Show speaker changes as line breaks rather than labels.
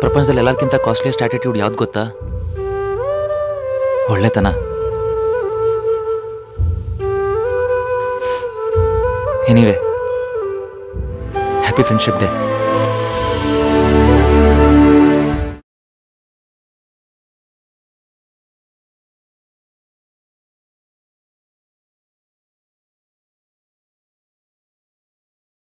ಪ್ರಪಂಚದಲ್ಲಿ ಎಲ್ಲದಕ್ಕಿಂತ costliest attitude ಯಾವ್ದು ಗೊತ್ತಾ? ಒಳ್ಳೆತನ. Anyway happy friendship day